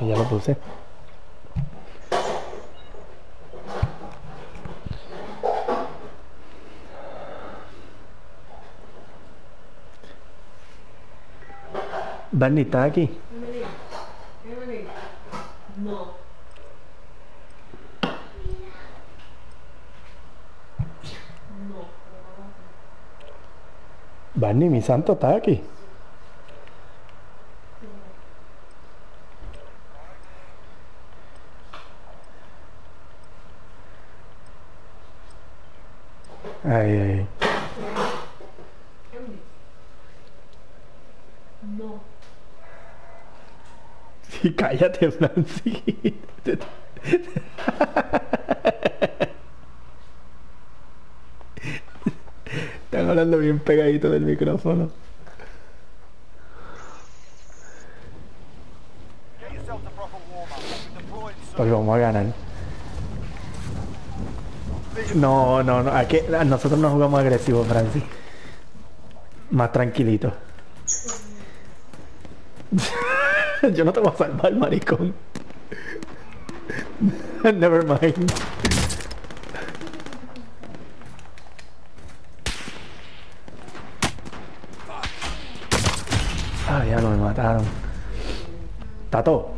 Y ya lo puse. Barney, ¿estás aquí? No. No. Barney, mi santo, ¿estás aquí? Ay, ay, ay. Emily. No. Sí, cállate, Francis. Están hablando bien pegadito del micrófono. Porque vamos a ganar. No, no, no. Aquí, nosotros no jugamos agresivo, Francis. Más tranquilito. Yo no te voy a salvar, maricón. Never mind. Ah, ya no me mataron. Tato.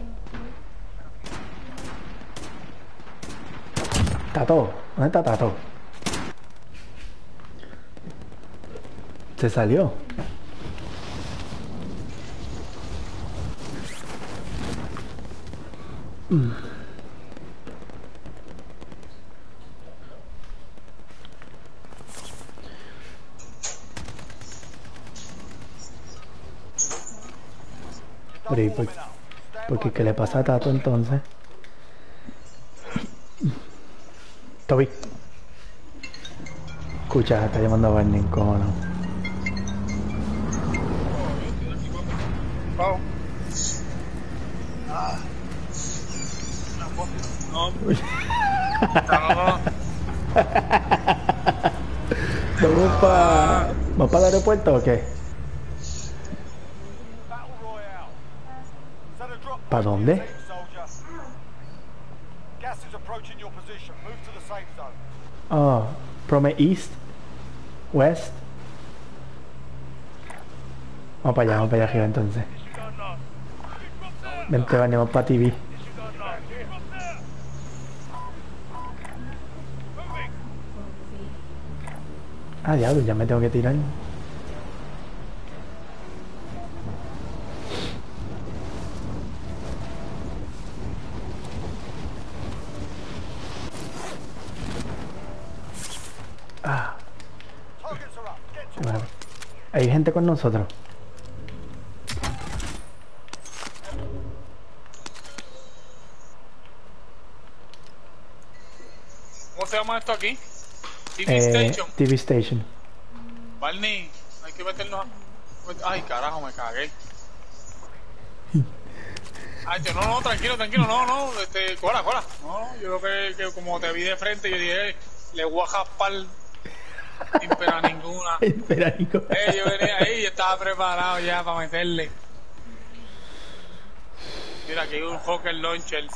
Tato. ¿Dónde está Tato? Se salió. Pero, ¿y por- Porque ¿qué le pasa a Tato entonces? Toby. Escucha, está llamando a Barney, cómo no. Pau. ¿Vamos para ¿Vamos para el aeropuerto o qué? ¿Para dónde? Oh, Prome East, West. Vamos para allá, vamos para allá arriba entonces. Vente, vamos para TV. Ah, diablo, ya me tengo que tirar. Ah, bueno. Hay gente con nosotros. ¿Cómo se llama esto aquí? TV Eh, Station. TV Station. Barney, hay que meternos a... Ay, carajo, me cagué. Ay, yo, no, no, tranquilo, tranquilo, no, no, este, cola, cola. No, no, yo creo que, que como te vi de frente, yo dije, eh, le voy a jaspar sin pena ninguna. Espera, Nico. Eh, yo venía ahí y estaba preparado ya para meterle. Mira, aquí hay un Hawker Launcher.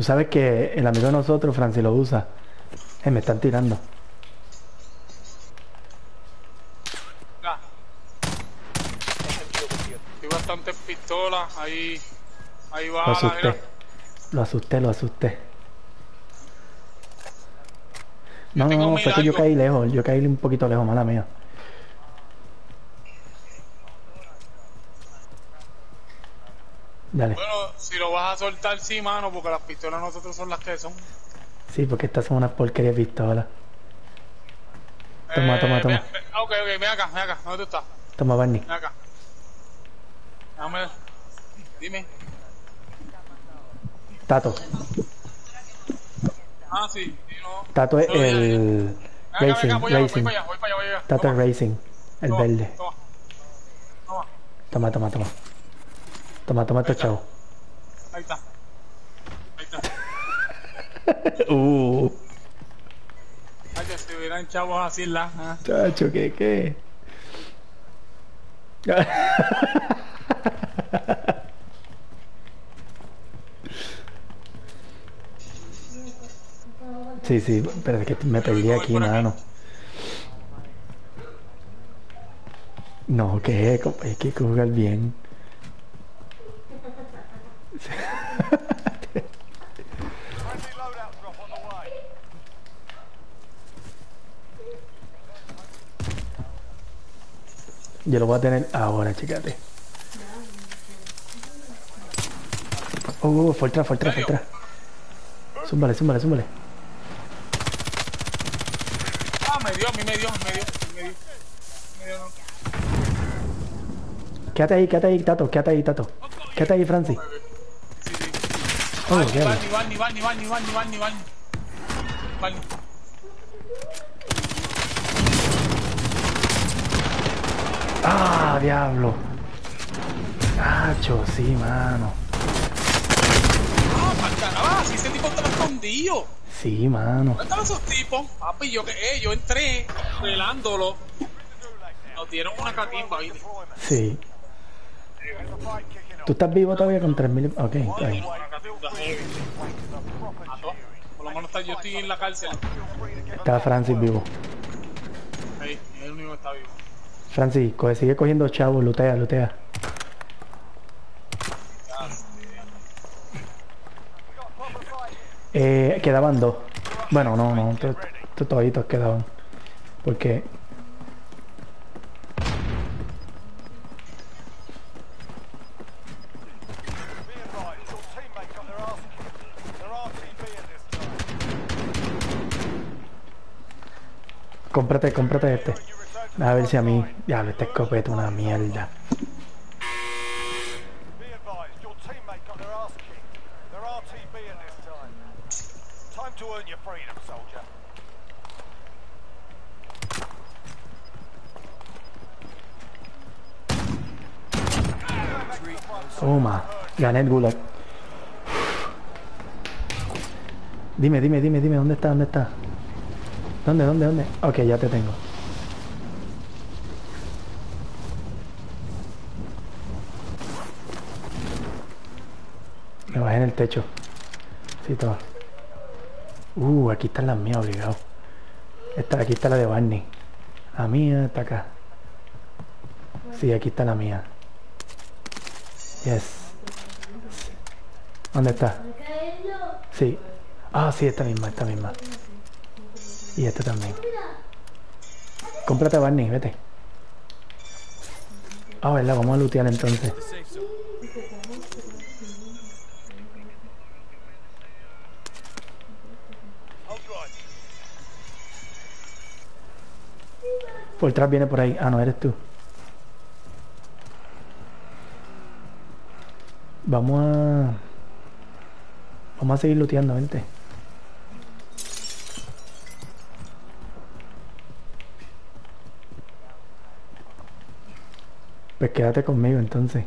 Tú sabes que el amigo de nosotros, Francis, lo usa. Eh, me están tirando. Hay bastantes pistolas, ahí, ahí va, Lo asusté. Lo asusté, lo asusté. No, no, fue que yo caí lejos. Yo caí un poquito lejos, mala mía. Dale. Bueno, si lo vas a soltar, sí, mano, porque las pistolas nosotros son las que son. Sí, porque estas son unas porquerías pistolas. Toma, toma, toma. ven- ven- ah, ok, ok, ven acá, ven acá, ¿dónde tú estás? Toma, Barney. Ven acá. Déjame, dime. Tato. Ah, sí, no. Tato es No, el acá, Racing, acá, voy, allá, voy Racing. para allá, voy para allá, voy para allá. Tato es Toma, Racing, el toma, verde. Toma, toma, Toma, toma, Toma, toma estos chavos. Ahí está. Ahí está. uh. Ay, que se hubieran chavos así la. ¿eh? Chacho, ¿qué qué? sí, sí, pero es que me perdí aquí, mano. No, que es que hay que jugar bien. Yo lo voy a tener ahora, chécate. Oh, oh, fue atrás, fue atrás. Zúmbale, zúmbale, zúmbale. Ah, me dio, a mí me dio, me dio, me dio. Me dio, no. Quédate ahí, quédate ahí, Tato, quédate ahí, Tato. Quédate ahí, Francis. Sí, sí. Oh, Ni quédate. van, ni van, ni van, ni van, ni van, ni van, ni van. Vale. Ah, diablo. Cacho, sí, mano. Ah, pa'l carajo, si ese tipo estaba escondido. Sí, mano. ¿Dónde estaban esos tipos? Papi, yo que, eh, yo entré velándolo. Nos dieron una catimba, ¿viste? Deployment. Sí. ¿Tú estás vivo todavía con 3000? Ok, está bien. Por lo menos está, yo estoy en la cárcel. Está Francis vivo. Ahí, es el único que está vivo. Francis, coge, sigue cogiendo chavo, lutea, lutea. Eh, quedaban dos. Bueno, no, no, to- to- toditos quedaban. Porque cómprate, cómprate este. A ver si a mí. Diablo, esta escopeta una mierda. Toma, gané el gulag. Dime, dime, dime, dime, ¿dónde está? ¿Dónde está? ¿Dónde, dónde, dónde? Ok, ya te tengo. Me bajé en el techo. Sí, todo. Uh, aquí están las mías, obligado. Esta, aquí está la de Barney. La mía está acá. Sí, aquí está la mía. Yes. ¿Dónde está? Sí. Ah, sí, esta misma, esta misma. Y esta también. Cómprate Barney, vete. Ah, verdad, vamos a lootear entonces. Por atrás viene por ahí. Ah, no, eres tú. Vamos a... Vamos a seguir looteando, vente. Pues quédate conmigo entonces.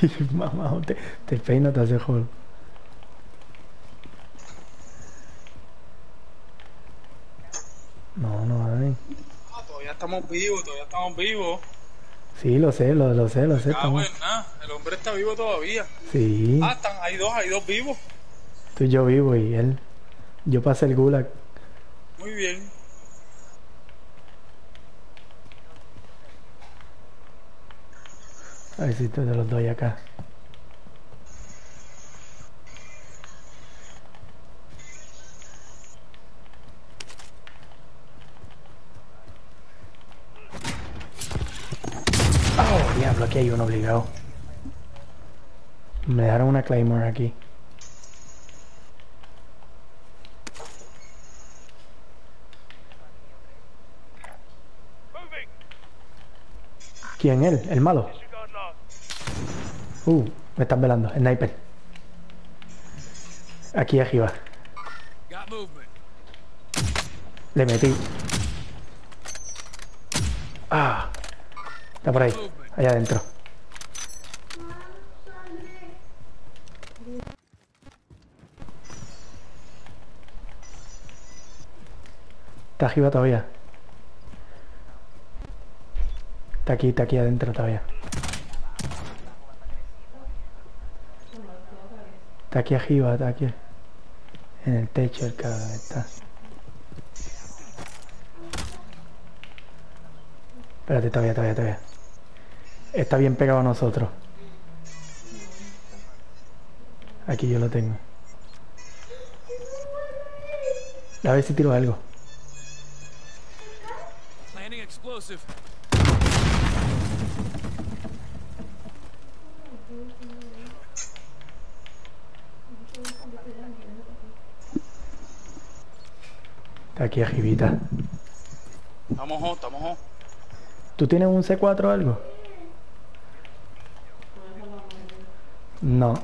Mamá, te, te peino, te hace joder. No, no hay. Ah, todavía estamos vivos, todavía estamos vivos. Sí, lo sé, lo, lo sé, lo sé. Ah, bueno, nada, el hombre está vivo todavía. Sí, Ah, están, hay dos, hay dos vivos. tú y yo vivo y él. Yo pasé el gulag. Muy bien. A ver si te los doy acá. Oh, diablo, aquí hay uno obligado. Me dejaron una Claymore aquí. ¿Quién? ¿Él? ¿El malo? Uh, me están velando. Sniper. Aquí arriba. Le metí. Ah. Está por ahí. Allá adentro. Está arriba todavía. Está aquí, está aquí adentro todavía. Está aquí arriba, está aquí. En el techo el cabrón está. Espérate, todavía, todavía, todavía. Está bien pegado a nosotros. Aquí yo lo tengo. A ver si tiro algo. Está aquí arribita. Estamos on, estamos on. ¿Tú tienes un C4 o algo? No.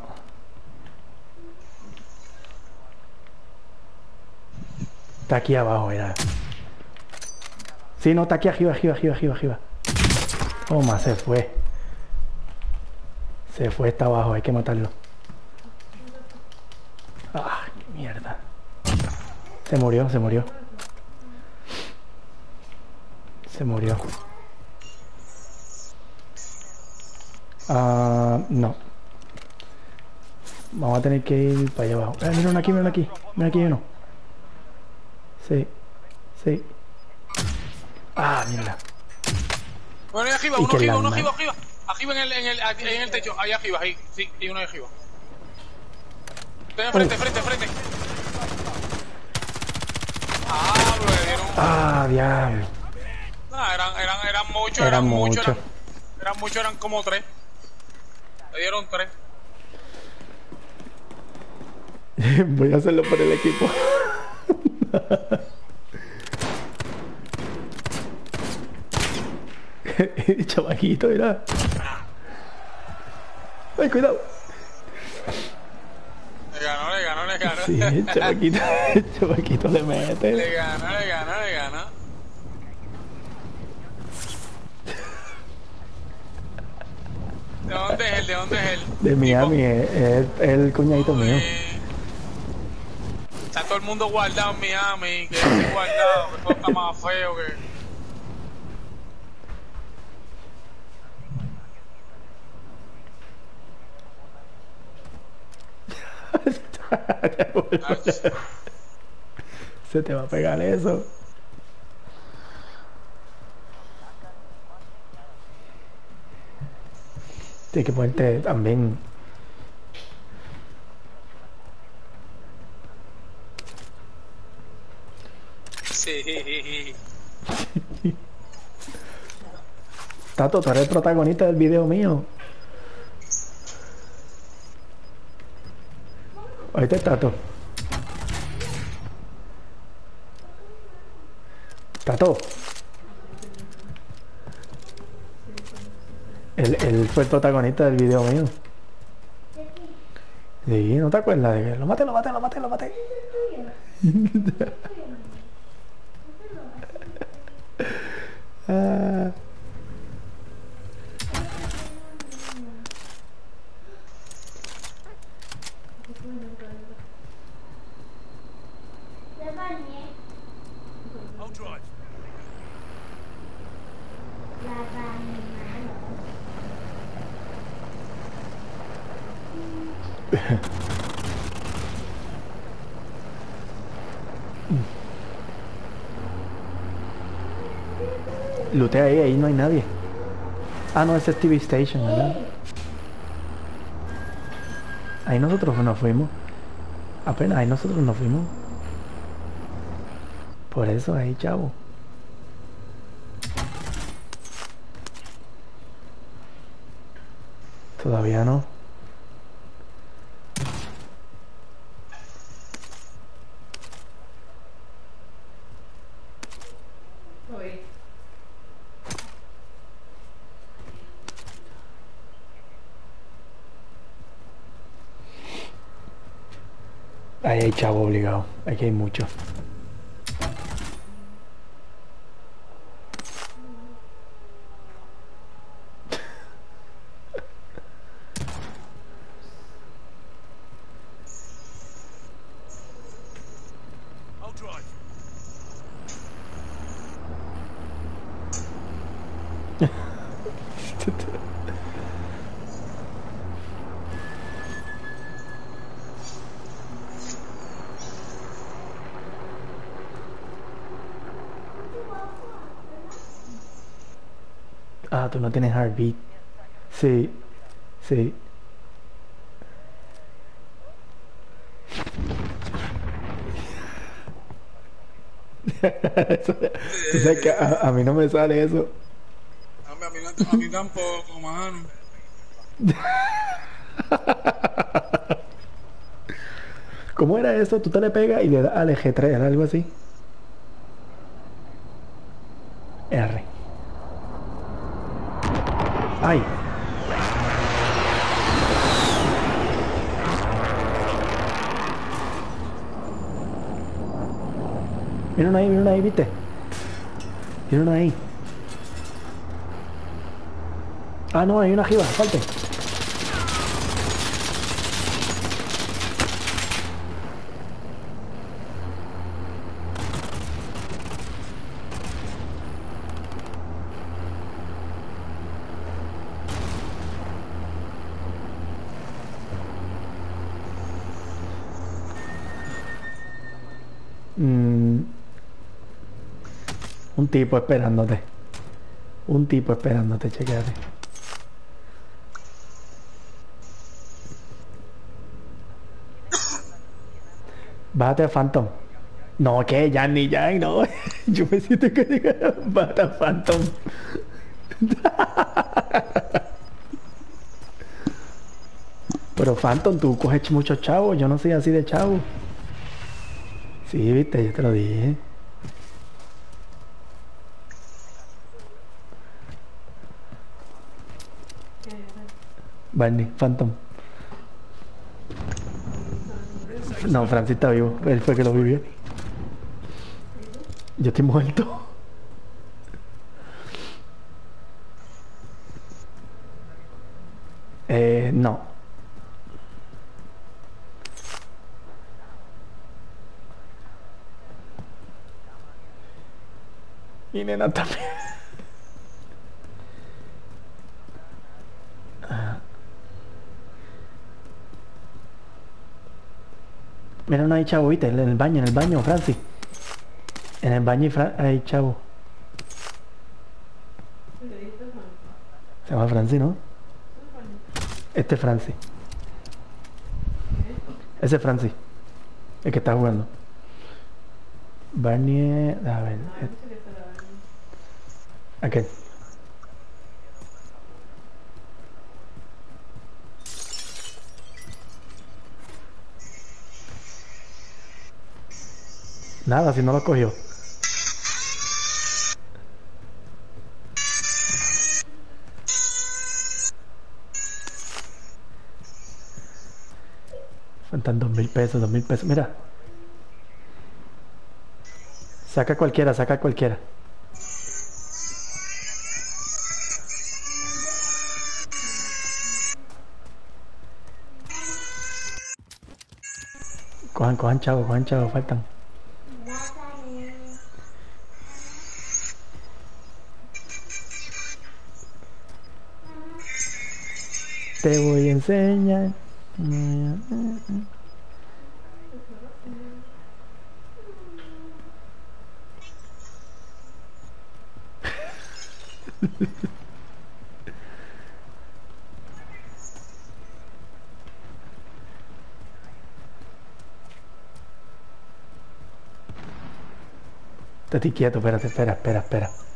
Está aquí abajo, era. Sí, no, está aquí arriba, arriba, arriba, arriba, arriba. Toma, se fue. Se fue, está abajo, hay que matarlo. Ah, qué mierda. Se murió, se murió. Se murió. Ah, no. Vamos a tener que ir para allá abajo. Eh, mira uno aquí, mira uno aquí. Mira aquí uno. Sí. Sí. Ah, mierda. Bueno, ahí arriba, ¿Y uno arriba, uno arriba, arriba. Arriba en el, en el, en el techo, ahí arriba, ahí. Sí, hay uno arriba. Ven, frente, frente, frente. Ah, bro, dieron. Ah, diablo. Nah, eran, eran, eran muchos, Eran eran muchos. Eran, eran muchos, eran como tres. Le dieron tres. Voy a hacerlo por el equipo. Chamaquito, mira. Ay, cuidado. Le ganó, le ganó, le ganó. Sí, el el chamaquito le mete. le ganó, le ganó. ¿De dónde es él? ¿De dónde es él? De Miami, es, es el cuñadito mío. Está todo el mundo guardado en Miami, que esté guardado, que todo está más feo que. Se te va a pegar eso. Tienes que ponerte también. Sí. Tato, tú eres el protagonista del video mío. Ahorita es Tato. Tato. Él, él fue el protagonista del video mío. Sí, ¿no te acuerdas de que lo maté, lo maté, lo maté, lo maté? Ah. Nadie. Ah, no, ese es TV Station. Ahí nosotros nos fuimos. Apenas ahí nosotros nos fuimos. Por eso ahí, chavo. Todavía no. Chavo obligado. Aquí hay mucho. Tú no tienes heartbeat. Sí, sí. Eso- tú sabes que a, a mí no me sale eso. A mí, a mí, no- a mí tampoco, mano. ¿Cómo era eso? Tú te le pegas y le das al eje 3, ¿era algo así? R. ¡Ay! Mira uno ahí, ¿viste? Mira uno ahí. Ah, no, hay una arriba, falte. Mm. Un tipo esperándote. Un tipo esperándote, chequeate. Bájate a Phantom. No, que ya ni ya, no. Yo me siento que diga, bájate a Phantom. Pero Phantom, tú coges muchos chavos, yo no soy así de chavo. Sí, viste, yo te lo dije. Barney, Phantom. No, Francis está vivo. Él fue que lo vivió. Yo estoy muerto. Eh, no. Y nena también. Mira, no hay chavo, viste, en el baño, en el baño, Francis. En el baño hay, chavo. Se llama Francis, ¿no? Este es Francis. Ese es Francis. El que está jugando. Barney, a ver, es- aquel. Nada, si no lo cogió. Faltan dos mil pesos, dos mil pesos. Mira. Saca cualquiera, saca cualquiera. Cojan, cojan chavo, cojan chavo, faltan. Te voy a enseñar. Estate quieto, espérate, espera, espera, espera.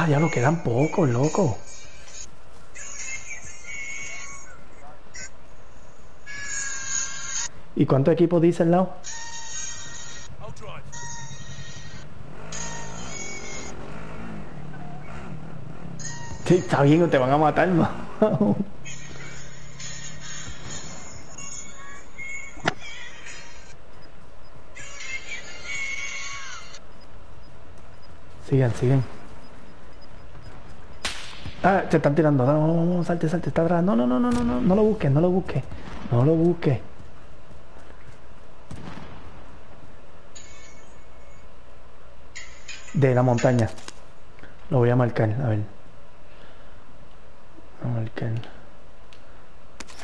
Ah, ya lo quedan pocos, loco. ¿Y cuántos equipos dice el lado? Sí, está bien, te van a matar, ma. Sigan, sigan. Se están tirando. No, no, no, salte, salte, está atrás. No, no, no, no, no, no, no lo busques, no lo busques. No lo busques. De la montaña. Lo voy a marcar, a ver. A.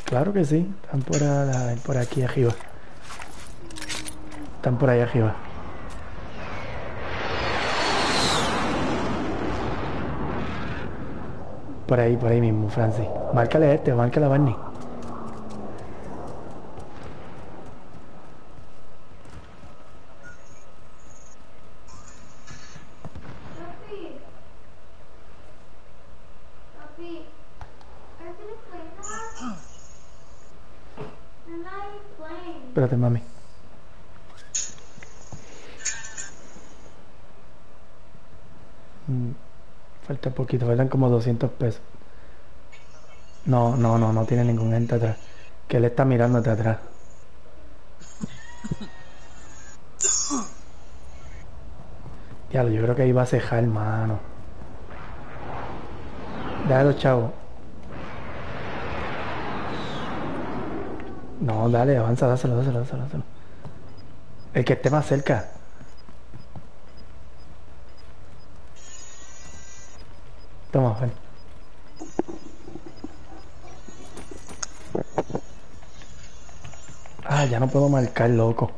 Claro que sí. Están por, por aquí arriba. Están por ahí arriba. Por ahí, por ahí mismo, Francis. Márcale este, márcale a Barney. Espérate, mami. Mm, Falta poquito, faltan como 200 pesos. No, no, no, no tiene ningún gente atrás. Que él está mirándote atrás. Diablo, yo creo que ahí va a cejar, mano. Dale los chavos. No, dale, avanza, dáselo, dáselo, dáselo, dáselo. El que esté más cerca. Ah, ya no puedo marcar, loco.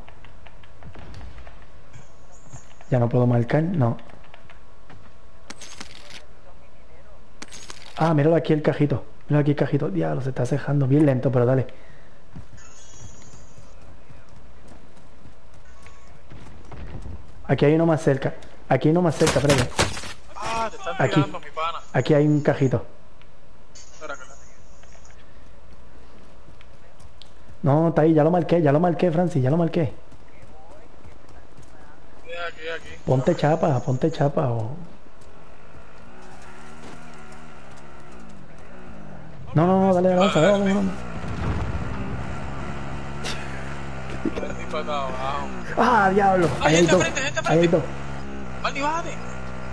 Ya no puedo marcar, no. Ah, míralo aquí el cajito. Míralo aquí el cajito. Diablo, se está cejando. Bien lento, pero dale. Aquí hay uno más cerca. Aquí hay uno más cerca, espérate. Aquí. tirando, mi pana. Aquí hay un cajito. No, está ahí, ya lo marqué, ya lo marqué, Francis, ya lo marqué. Aquí, aquí, aquí. Ponte chapa, ponte chapa o... No, no, no, dale, avanza, dale, dale. Ah, diablo. Ahí hay gente dos. frente, gente Ahí hay frente. dos.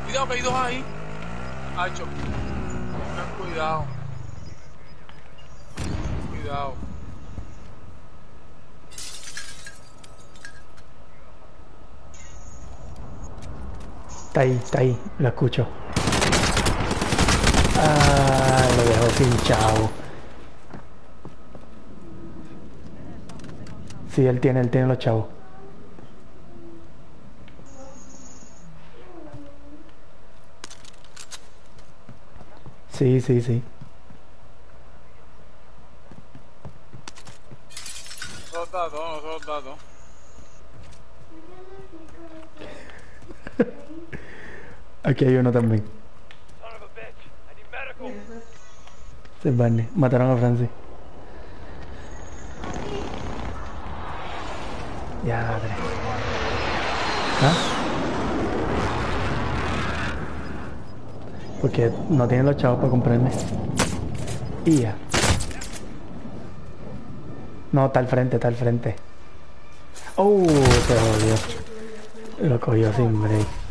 Cuidado que hay dos ahí. Hacho. Ten cuidado. Cuidado. Está ahí, está ahí, lo escucho. Ah, lo dejo sin chavo. Sí, él tiene, él tiene los chavos. Sí, sí, sí. Son datos. Aquí hay uno también. Es Barney. Mataron a Francis. Ya, madre. ¿Ah? Porque no tienen los chavos para comprarme. Y ya. No, está al frente, está al frente. Oh, se jodió. Lo cogió sin break.